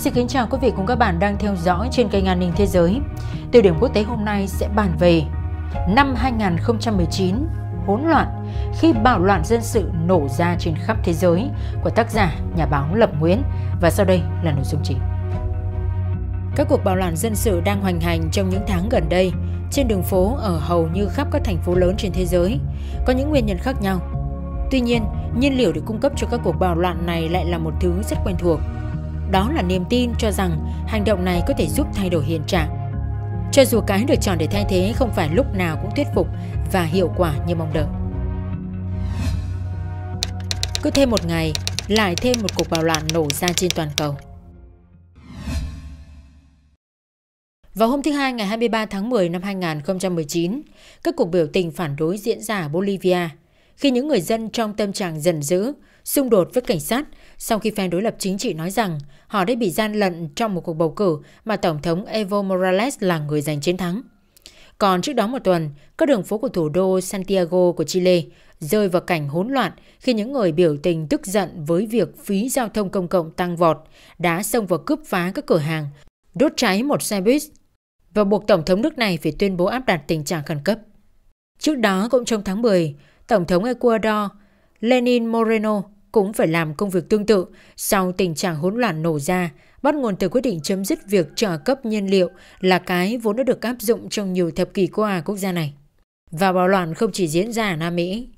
Xin kính chào quý vị cùng các bạn đang theo dõi trên kênh An ninh Thế giới. Tiêu điểm quốc tế hôm nay sẽ bàn về năm 2019 hỗn loạn khi bạo loạn dân sự nổ ra trên khắp thế giới của tác giả nhà báo Lập Nguyễn và sau đây là nội dung chính. Các cuộc bạo loạn dân sự đang hoành hành trong những tháng gần đây trên đường phố ở hầu như khắp các thành phố lớn trên thế giới có những nguyên nhân khác nhau. Tuy nhiên, nhiên liệu để cung cấp cho các cuộc bạo loạn này lại là một thứ rất quen thuộc – đó là niềm tin cho rằng hành động này có thể giúp thay đổi hiện trạng. Cho dù cái được chọn để thay thế không phải lúc nào cũng thuyết phục và hiệu quả như mong đợi. Cứ thêm một ngày, lại thêm một cuộc bạo loạn nổ ra trên toàn cầu. Vào hôm thứ Hai ngày 23 tháng 10 năm 2019, các cuộc biểu tình phản đối diễn ra ở Bolivia khi những người dân trong tâm trạng giận dữ, xung đột với cảnh sát sau khi phe đối lập chính trị nói rằng họ đã bị gian lận trong một cuộc bầu cử mà Tổng thống Evo Morales là người giành chiến thắng. Còn trước đó một tuần, các đường phố của thủ đô Santiago của Chile rơi vào cảnh hỗn loạn khi những người biểu tình tức giận với việc phí giao thông công cộng tăng vọt đã xông vào cướp phá các cửa hàng, đốt cháy một xe buýt và buộc Tổng thống nước này phải tuyên bố áp đặt tình trạng khẩn cấp. Trước đó cũng trong tháng 10, Tổng thống Ecuador Lenin Moreno cũng phải làm công việc tương tự sau tình trạng hỗn loạn nổ ra, bắt nguồn từ quyết định chấm dứt việc trợ cấp nhiên liệu là cái vốn đã được áp dụng trong nhiều thập kỷ qua quốc gia này. Và bạo loạn không chỉ diễn ra ở Nam Mỹ.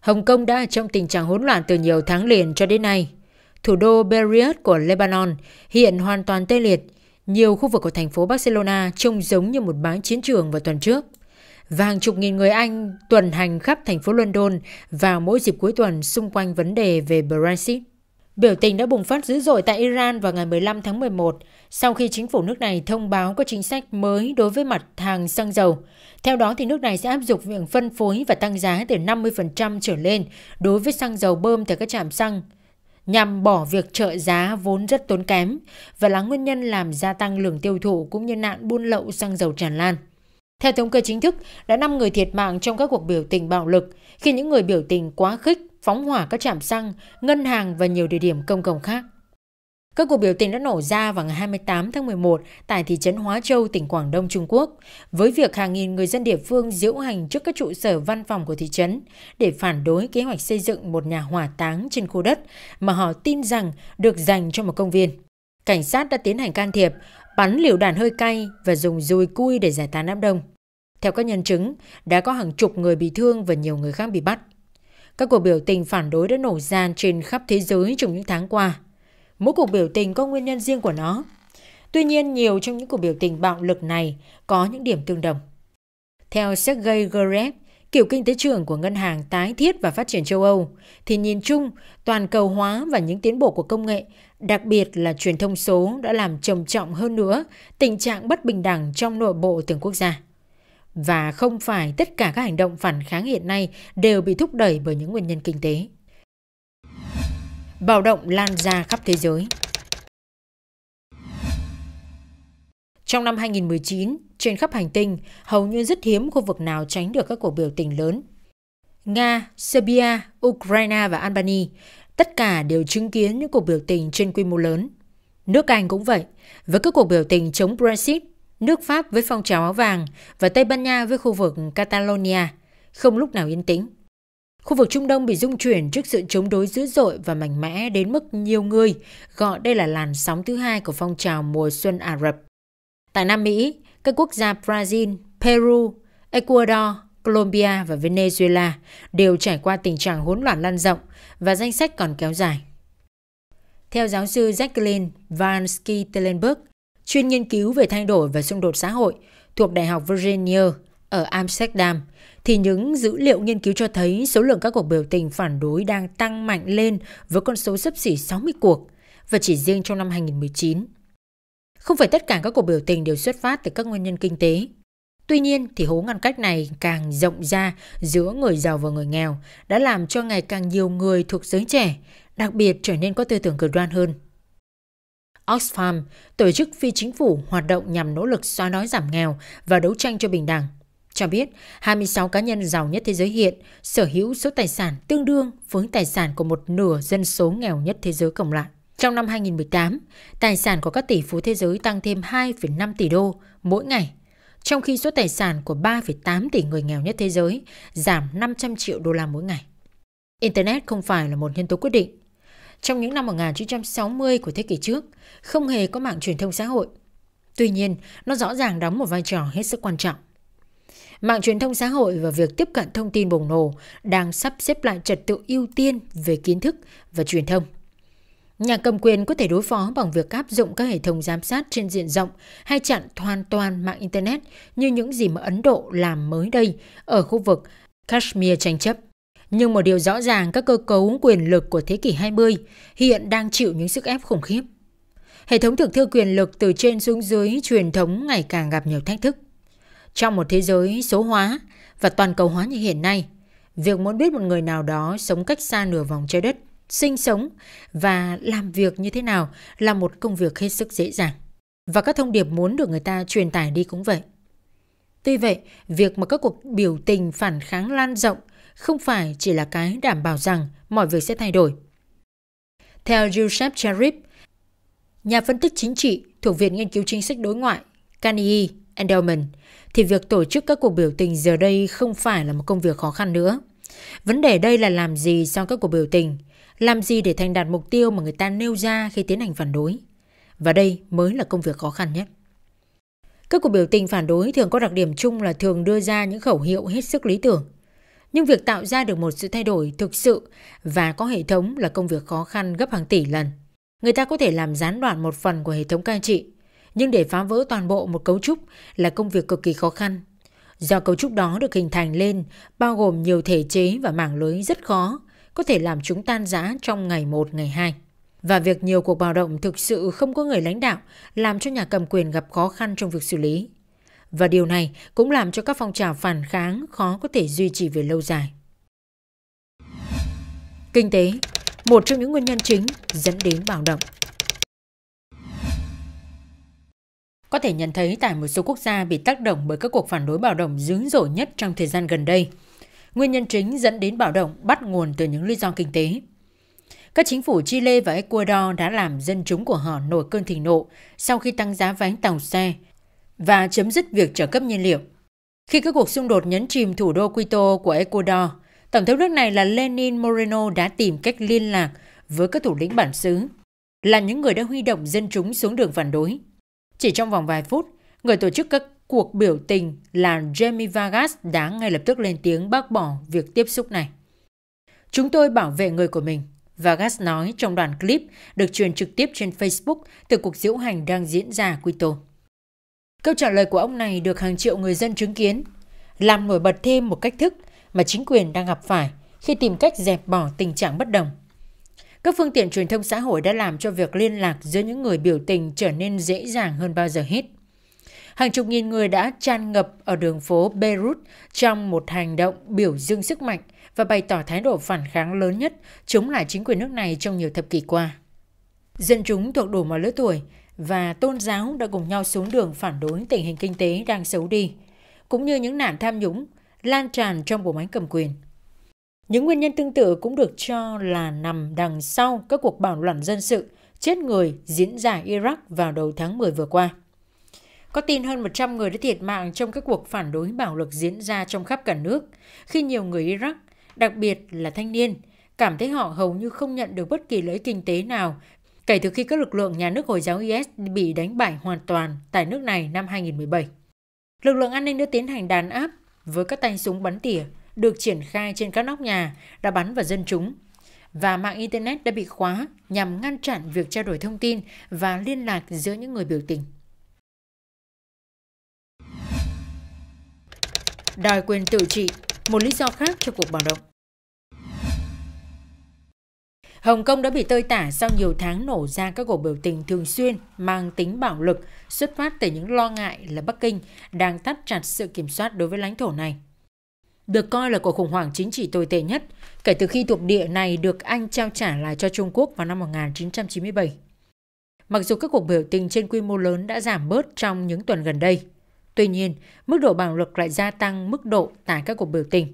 Hồng Kông đã trong tình trạng hỗn loạn từ nhiều tháng liền cho đến nay. Thủ đô Beirut của Lebanon hiện hoàn toàn tê liệt. Nhiều khu vực của thành phố Barcelona trông giống như một bãi chiến trường vào tuần trước và hàng chục nghìn người Anh tuần hành khắp thành phố London vào mỗi dịp cuối tuần xung quanh vấn đề về Brexit. Biểu tình đã bùng phát dữ dội tại Iran vào ngày 15 tháng 11 sau khi chính phủ nước này thông báo có chính sách mới đối với mặt hàng xăng dầu. Theo đó thì nước này sẽ áp dụng việc phân phối và tăng giá từ 50% trở lên đối với xăng dầu bơm từ các trạm xăng, nhằm bỏ việc trợ giá vốn rất tốn kém và là nguyên nhân làm gia tăng lượng tiêu thụ cũng như nạn buôn lậu xăng dầu tràn lan. Theo thống kê chính thức, đã 5 người thiệt mạng trong các cuộc biểu tình bạo lực khi những người biểu tình quá khích phóng hỏa các trạm xăng, ngân hàng và nhiều địa điểm công cộng khác. Các cuộc biểu tình đã nổ ra vào ngày 28 tháng 11 tại thị trấn Hóa Châu, tỉnh Quảng Đông, Trung Quốc, với việc hàng nghìn người dân địa phương diễu hành trước các trụ sở văn phòng của thị trấn để phản đối kế hoạch xây dựng một nhà hỏa táng trên khu đất mà họ tin rằng được dành cho một công viên. Cảnh sát đã tiến hành can thiệp, bắn liều đạn hơi cay và dùng dùi cui để giải tán đám đông. Theo các nhân chứng, đã có hàng chục người bị thương và nhiều người khác bị bắt. Các cuộc biểu tình phản đối đã nổ ra trên khắp thế giới trong những tháng qua. Mỗi cuộc biểu tình có nguyên nhân riêng của nó. Tuy nhiên, nhiều trong những cuộc biểu tình bạo lực này có những điểm tương đồng. Theo Sergei Gorev, kiểu kinh tế trưởng của Ngân hàng Tái thiết và Phát triển châu Âu, thì nhìn chung, toàn cầu hóa và những tiến bộ của công nghệ, đặc biệt là truyền thông số đã làm trầm trọng hơn nữa tình trạng bất bình đẳng trong nội bộ từng quốc gia. Và không phải tất cả các hành động phản kháng hiện nay đều bị thúc đẩy bởi những nguyên nhân kinh tế. Bạo động lan ra khắp thế giới. Trong năm 2019, trên khắp hành tinh, hầu như rất hiếm khu vực nào tránh được các cuộc biểu tình lớn. Nga, Serbia, Ukraine và Albania tất cả đều chứng kiến những cuộc biểu tình trên quy mô lớn. Nước Anh cũng vậy, với các cuộc biểu tình chống Brexit, nước Pháp với phong trào áo vàng và Tây Ban Nha với khu vực Catalonia, không lúc nào yên tĩnh. Khu vực Trung Đông bị rung chuyển trước sự chống đối dữ dội và mạnh mẽ đến mức nhiều người gọi đây là làn sóng thứ hai của phong trào mùa xuân Ả Rập. Tại Nam Mỹ, các quốc gia Brazil, Peru, Ecuador, Colombia và Venezuela đều trải qua tình trạng hỗn loạn lan rộng và danh sách còn kéo dài. Theo giáo sư Jacqueline Vansky Tellenberg, chuyên nghiên cứu về thay đổi và xung đột xã hội thuộc Đại học Virginia ở Amsterdam, thì những dữ liệu nghiên cứu cho thấy số lượng các cuộc biểu tình phản đối đang tăng mạnh lên với con số sấp xỉ 60 cuộc và chỉ riêng trong năm 2019. Không phải tất cả các cuộc biểu tình đều xuất phát từ các nguyên nhân kinh tế. Tuy nhiên thì hố ngăn cách này càng rộng ra giữa người giàu và người nghèo đã làm cho ngày càng nhiều người thuộc giới trẻ đặc biệt trở nên có tư tưởng cực đoan hơn. Oxfam, tổ chức phi chính phủ hoạt động nhằm nỗ lực xóa đói giảm nghèo và đấu tranh cho bình đẳng, cho biết 26 cá nhân giàu nhất thế giới hiện sở hữu số tài sản tương đương với tài sản của một nửa dân số nghèo nhất thế giới cộng lại. Trong năm 2018, tài sản của các tỷ phú thế giới tăng thêm 2,5 tỷ đô mỗi ngày, trong khi số tài sản của 3,8 tỷ người nghèo nhất thế giới giảm 500 triệu đô la mỗi ngày. Internet không phải là một nhân tố quyết định. Trong những năm 1960 của thế kỷ trước, không hề có mạng truyền thông xã hội. Tuy nhiên, nó rõ ràng đóng một vai trò hết sức quan trọng. Mạng truyền thông xã hội và việc tiếp cận thông tin bùng nổ đang sắp xếp lại trật tự ưu tiên về kiến thức và truyền thông. Nhà cầm quyền có thể đối phó bằng việc áp dụng các hệ thống giám sát trên diện rộng hay chặn hoàn toàn mạng Internet như những gì mà Ấn Độ làm mới đây ở khu vực Kashmir tranh chấp. Nhưng một điều rõ ràng các cơ cấu quyền lực của thế kỷ 20 hiện đang chịu những sức ép khủng khiếp. Hệ thống thực thi quyền lực từ trên xuống dưới truyền thống ngày càng gặp nhiều thách thức. Trong một thế giới số hóa và toàn cầu hóa như hiện nay, việc muốn biết một người nào đó sống cách xa nửa vòng trái đất, sinh sống và làm việc như thế nào là một công việc hết sức dễ dàng. Và các thông điệp muốn được người ta truyền tải đi cũng vậy. Tuy vậy, việc mà các cuộc biểu tình phản kháng lan rộng không phải chỉ là cái đảm bảo rằng mọi việc sẽ thay đổi. Theo Joseph Charip, nhà phân tích chính trị thuộc Viện Nghiên cứu Chính sách Đối ngoại Carnegie Endowment, thì việc tổ chức các cuộc biểu tình giờ đây không phải là một công việc khó khăn nữa. Vấn đề đây là làm gì sau các cuộc biểu tình, làm gì để thành đạt mục tiêu mà người ta nêu ra khi tiến hành phản đối. Và đây mới là công việc khó khăn nhất. Các cuộc biểu tình phản đối thường có đặc điểm chung là thường đưa ra những khẩu hiệu hết sức lý tưởng. Nhưng việc tạo ra được một sự thay đổi thực sự và có hệ thống là công việc khó khăn gấp hàng tỷ lần. Người ta có thể làm gián đoạn một phần của hệ thống cai trị, nhưng để phá vỡ toàn bộ một cấu trúc là công việc cực kỳ khó khăn. Do cấu trúc đó được hình thành lên bao gồm nhiều thể chế và mảng lưới rất khó, có thể làm chúng tan rã trong ngày 1, ngày 2. Và việc nhiều cuộc bạo động thực sự không có người lãnh đạo làm cho nhà cầm quyền gặp khó khăn trong việc xử lý. Và điều này cũng làm cho các phong trào phản kháng khó có thể duy trì về lâu dài. Kinh tế, một trong những nguyên nhân chính dẫn đến bạo động. Có thể nhận thấy tại một số quốc gia bị tác động bởi các cuộc phản đối bạo động dữ dội nhất trong thời gian gần đây. Nguyên nhân chính dẫn đến bạo động bắt nguồn từ những lý do kinh tế. Các chính phủ Chile và Ecuador đã làm dân chúng của họ nổi cơn thịnh nộ sau khi tăng giá vé tàu xe và chấm dứt việc trợ cấp nhiên liệu. Khi các cuộc xung đột nhấn chìm thủ đô Quito của Ecuador, Tổng thống nước này là Lenin Moreno đã tìm cách liên lạc với các thủ lĩnh bản xứ, là những người đã huy động dân chúng xuống đường phản đối. Chỉ trong vòng vài phút, người tổ chức các cuộc biểu tình là Jamie Vargas đã ngay lập tức lên tiếng bác bỏ việc tiếp xúc này. Chúng tôi bảo vệ người của mình, Vargas nói trong đoạn clip được truyền trực tiếp trên Facebook từ cuộc diễu hành đang diễn ra Quito. Câu trả lời của ông này được hàng triệu người dân chứng kiến, làm nổi bật thêm một cách thức mà chính quyền đang gặp phải khi tìm cách dẹp bỏ tình trạng bất đồng. Các phương tiện truyền thông xã hội đã làm cho việc liên lạc giữa những người biểu tình trở nên dễ dàng hơn bao giờ hết. Hàng chục nghìn người đã tràn ngập ở đường phố Beirut trong một hành động biểu dương sức mạnh và bày tỏ thái độ phản kháng lớn nhất chống lại chính quyền nước này trong nhiều thập kỷ qua. Dân chúng thuộc đủ mọi lứa tuổi và tôn giáo đã cùng nhau xuống đường phản đối tình hình kinh tế đang xấu đi, cũng như những nạn tham nhũng lan tràn trong bộ máy cầm quyền. Những nguyên nhân tương tự cũng được cho là nằm đằng sau các cuộc bạo loạn dân sự chết người diễn ra Iraq vào đầu tháng 10 vừa qua. Có tin hơn 100 người đã thiệt mạng trong các cuộc phản đối bạo lực diễn ra trong khắp cả nước khi nhiều người Iraq, đặc biệt là thanh niên, cảm thấy họ hầu như không nhận được bất kỳ lợi kinh tế nào kể từ khi các lực lượng nhà nước Hồi giáo IS bị đánh bại hoàn toàn tại nước này năm 2017. Lực lượng an ninh đã tiến hành đàn áp với các tay súng bắn tỉa được triển khai trên các nóc nhà đã bắn vào dân chúng và mạng Internet đã bị khóa nhằm ngăn chặn việc trao đổi thông tin và liên lạc giữa những người biểu tình. Đòi quyền tự trị, một lý do khác cho cuộc bạo động. Hồng Kông đã bị tơi tả sau nhiều tháng nổ ra các cuộc biểu tình thường xuyên mang tính bạo lực xuất phát từ những lo ngại là Bắc Kinh đang thắt chặt sự kiểm soát đối với lãnh thổ này được coi là cuộc khủng hoảng chính trị tồi tệ nhất kể từ khi thuộc địa này được Anh trao trả lại cho Trung Quốc vào năm 1997. Mặc dù các cuộc biểu tình trên quy mô lớn đã giảm bớt trong những tuần gần đây, tuy nhiên mức độ bạo lực lại gia tăng mức độ tại các cuộc biểu tình.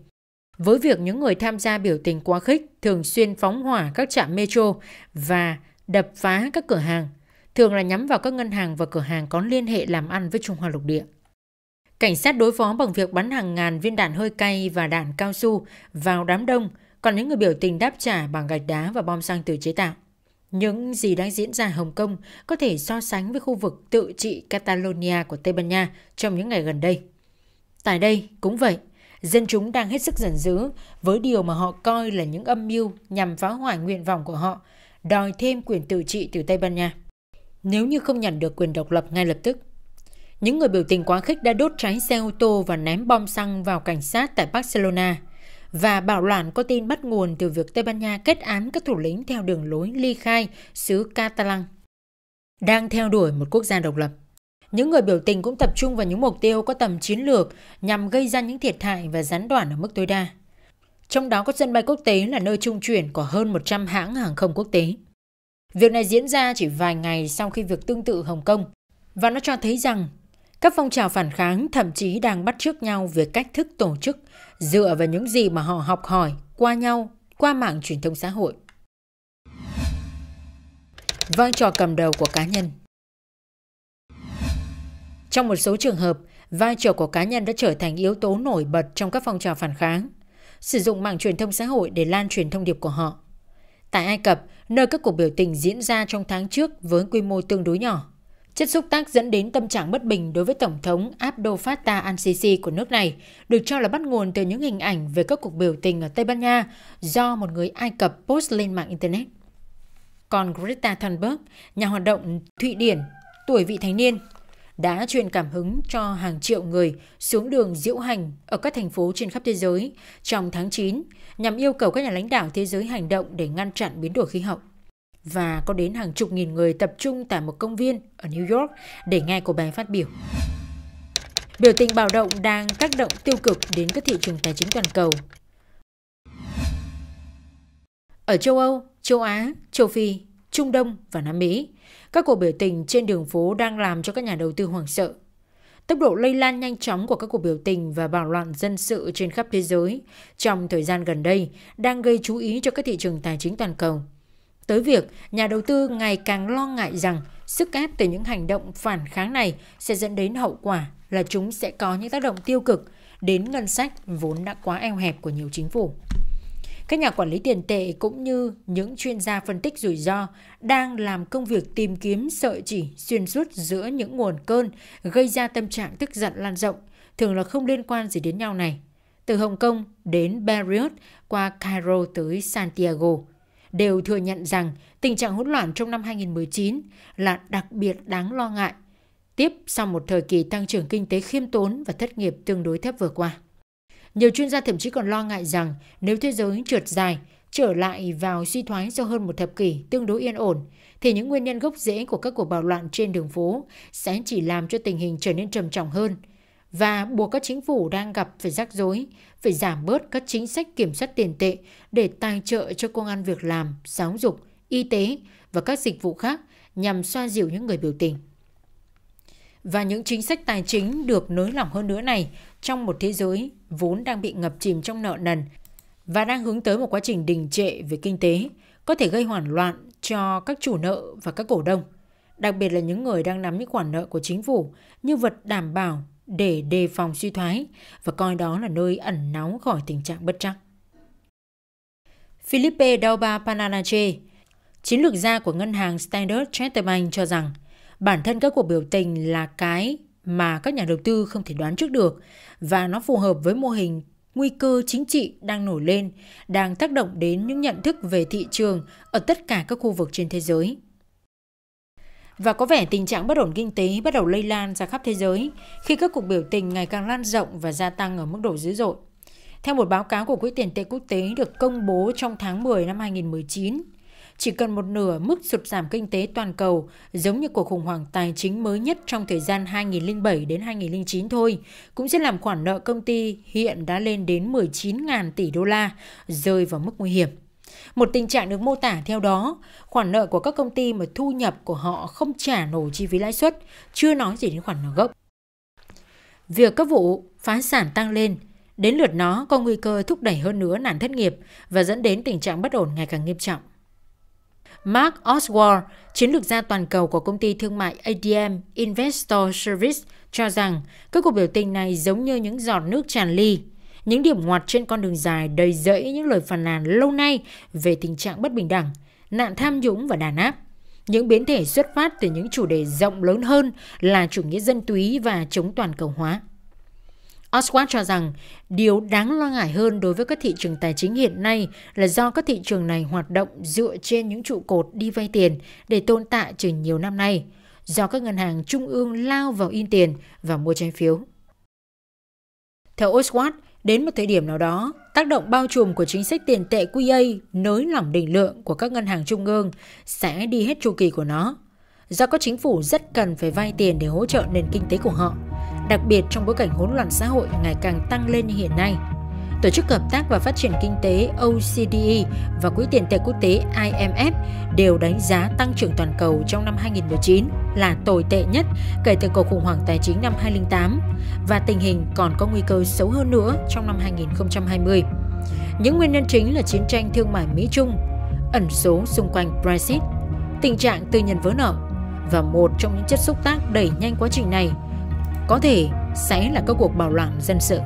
Với việc những người tham gia biểu tình quá khích thường xuyên phóng hỏa các trạm metro và đập phá các cửa hàng, thường là nhắm vào các ngân hàng và cửa hàng có liên hệ làm ăn với Trung Hoa lục địa. Cảnh sát đối phó bằng việc bắn hàng ngàn viên đạn hơi cay và đạn cao su vào đám đông, còn những người biểu tình đáp trả bằng gạch đá và bom xăng tự chế tạo. Những gì đang diễn ra Hồng Kông có thể so sánh với khu vực tự trị Catalonia của Tây Ban Nha trong những ngày gần đây. Tại đây cũng vậy, dân chúng đang hết sức giận dữ với điều mà họ coi là những âm mưu nhằm phá hoại nguyện vọng của họ, đòi thêm quyền tự trị từ Tây Ban Nha. Nếu như không nhận được quyền độc lập ngay lập tức, những người biểu tình quá khích đã đốt cháy xe ô tô và ném bom xăng vào cảnh sát tại Barcelona và bạo loạn có tin bắt nguồn từ việc Tây Ban Nha kết án các thủ lĩnh theo đường lối ly khai xứ Catalan đang theo đuổi một quốc gia độc lập. Những người biểu tình cũng tập trung vào những mục tiêu có tầm chiến lược nhằm gây ra những thiệt hại và gián đoạn ở mức tối đa. Trong đó có sân bay quốc tế là nơi trung chuyển của hơn 100 hãng hàng không quốc tế. Việc này diễn ra chỉ vài ngày sau khi việc tương tự Hồng Kông, và nó cho thấy rằng các phong trào phản kháng thậm chí đang bắt chước nhau về cách thức tổ chức dựa vào những gì mà họ học hỏi qua nhau, qua mạng truyền thông xã hội. Vai trò cầm đầu của cá nhân trong một số trường hợp, vai trò của cá nhân đã trở thành yếu tố nổi bật trong các phong trào phản kháng, sử dụng mạng truyền thông xã hội để lan truyền thông điệp của họ. Tại Ai Cập, nơi các cuộc biểu tình diễn ra trong tháng trước với quy mô tương đối nhỏ, Chất xúc tác dẫn đến tâm trạng bất bình đối với Tổng thống Abdel Fattah al-Sisi của nước này được cho là bắt nguồn từ những hình ảnh về các cuộc biểu tình ở Tây Ban Nha do một người Ai Cập post lên mạng Internet. Còn Greta Thunberg, nhà hoạt động Thụy Điển, tuổi vị thành niên, đã truyền cảm hứng cho hàng triệu người xuống đường diễu hành ở các thành phố trên khắp thế giới trong tháng 9 nhằm yêu cầu các nhà lãnh đạo thế giới hành động để ngăn chặn biến đổi khí hậu và có đến hàng chục nghìn người tập trung tại một công viên ở New York để nghe cô bé phát biểu. Biểu tình bạo động đang tác động tiêu cực đến các thị trường tài chính toàn cầu. Ở châu Âu, châu Á, châu Phi, Trung Đông và Nam Mỹ, các cuộc biểu tình trên đường phố đang làm cho các nhà đầu tư hoảng sợ. Tốc độ lây lan nhanh chóng của các cuộc biểu tình và bạo loạn dân sự trên khắp thế giới trong thời gian gần đây đang gây chú ý cho các thị trường tài chính toàn cầu tới việc nhà đầu tư ngày càng lo ngại rằng sức ép từ những hành động phản kháng này sẽ dẫn đến hậu quả là chúng sẽ có những tác động tiêu cực đến ngân sách vốn đã quá eo hẹp của nhiều chính phủ. Các nhà quản lý tiền tệ cũng như những chuyên gia phân tích rủi ro đang làm công việc tìm kiếm sợi chỉ xuyên suốt giữa những nguồn cơn gây ra tâm trạng tức giận lan rộng, thường là không liên quan gì đến nhau này. Từ Hồng Kông đến Beirut qua Cairo tới Santiago – đều thừa nhận rằng tình trạng hỗn loạn trong năm 2019 là đặc biệt đáng lo ngại, tiếp sau một thời kỳ tăng trưởng kinh tế khiêm tốn và thất nghiệp tương đối thấp vừa qua. Nhiều chuyên gia thậm chí còn lo ngại rằng nếu thế giới trượt dài, trở lại vào suy thoái sau hơn một thập kỷ tương đối yên ổn, thì những nguyên nhân gốc rễ của các cuộc bạo loạn trên đường phố sẽ chỉ làm cho tình hình trở nên trầm trọng hơn và buộc các chính phủ đang gặp phải rắc rối phải giảm bớt các chính sách kiểm soát tiền tệ để tài trợ cho công an việc làm, giáo dục, y tế và các dịch vụ khác nhằm xoa dịu những người biểu tình. Và những chính sách tài chính được nới lỏng hơn nữa này trong một thế giới vốn đang bị ngập chìm trong nợ nần và đang hướng tới một quá trình đình trệ về kinh tế có thể gây hoảng loạn cho các chủ nợ và các cổ đông, đặc biệt là những người đang nắm những khoản nợ của chính phủ như vật đảm bảo để đề phòng suy thoái và coi đó là nơi ẩn náu khỏi tình trạng bất chắc. Philippe Dauba Pananache, chiến lược gia của ngân hàng Standard Chartered Bank cho rằng bản thân các cuộc biểu tình là cái mà các nhà đầu tư không thể đoán trước được và nó phù hợp với mô hình nguy cơ chính trị đang nổi lên, đang tác động đến những nhận thức về thị trường ở tất cả các khu vực trên thế giới. Và có vẻ tình trạng bất ổn kinh tế bắt đầu lây lan ra khắp thế giới khi các cuộc biểu tình ngày càng lan rộng và gia tăng ở mức độ dữ dội. Theo một báo cáo của Quỹ tiền tệ quốc tế được công bố trong tháng 10 năm 2019, chỉ cần một nửa mức sụt giảm kinh tế toàn cầu giống như cuộc khủng hoảng tài chính mới nhất trong thời gian 2007 đến 2009 thôi, cũng sẽ làm khoản nợ công ty hiện đã lên đến 19.000 tỷ đô la rơi vào mức nguy hiểm. Một tình trạng được mô tả theo đó, khoản nợ của các công ty mà thu nhập của họ không trả nổi chi phí lãi suất, chưa nói gì đến khoản nợ gốc. Việc các vụ phá sản tăng lên, đến lượt nó có nguy cơ thúc đẩy hơn nữa nạn thất nghiệp và dẫn đến tình trạng bất ổn ngày càng nghiêm trọng. Mark Oswald, chiến lược gia toàn cầu của công ty thương mại ADM Investor Service cho rằng các cuộc biểu tình này giống như những giọt nước tràn ly, những điểm ngoặt trên con đường dài đầy rẫy những lời phàn nàn lâu nay về tình trạng bất bình đẳng, nạn tham nhũng và đàn áp. Những biến thể xuất phát từ những chủ đề rộng lớn hơn là chủ nghĩa dân túy và chống toàn cầu hóa. Oswald cho rằng điều đáng lo ngại hơn đối với các thị trường tài chính hiện nay là do các thị trường này hoạt động dựa trên những trụ cột đi vay tiền để tồn tại từ nhiều năm nay, do các ngân hàng trung ương lao vào in tiền và mua trái phiếu. Theo Oswald, đến một thời điểm nào đó, tác động bao trùm của chính sách tiền tệ QA nới lỏng định lượng của các ngân hàng trung ương sẽ đi hết chu kỳ của nó, do các chính phủ rất cần phải vay tiền để hỗ trợ nền kinh tế của họ đặc biệt trong bối cảnh hỗn loạn xã hội ngày càng tăng lên như hiện nay. Tổ chức Hợp tác và Phát triển Kinh tế OCDE và Quỹ tiền tệ quốc tế IMF đều đánh giá tăng trưởng toàn cầu trong năm 2019 là tồi tệ nhất kể từ cuộc khủng hoảng tài chính năm 2008 và tình hình còn có nguy cơ xấu hơn nữa trong năm 2020. Những nguyên nhân chính là chiến tranh thương mại Mỹ-Trung, ẩn số xung quanh Brexit, tình trạng tư nhân vỡ nợ và một trong những chất xúc tác đẩy nhanh quá trình này có thể sẽ là các cuộc bạo loạn dân sự.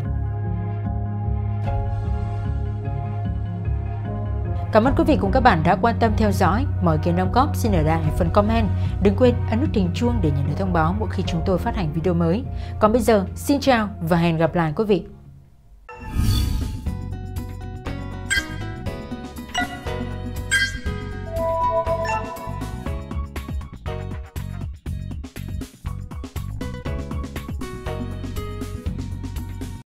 Cảm ơn quý vị cùng các bạn đã quan tâm theo dõi. Mọi kiến đóng góp xin ở lại phần comment. Đừng quên ấn nút hình chuông để nhận được thông báo mỗi khi chúng tôi phát hành video mới. Còn bây giờ, xin chào và hẹn gặp lại quý vị.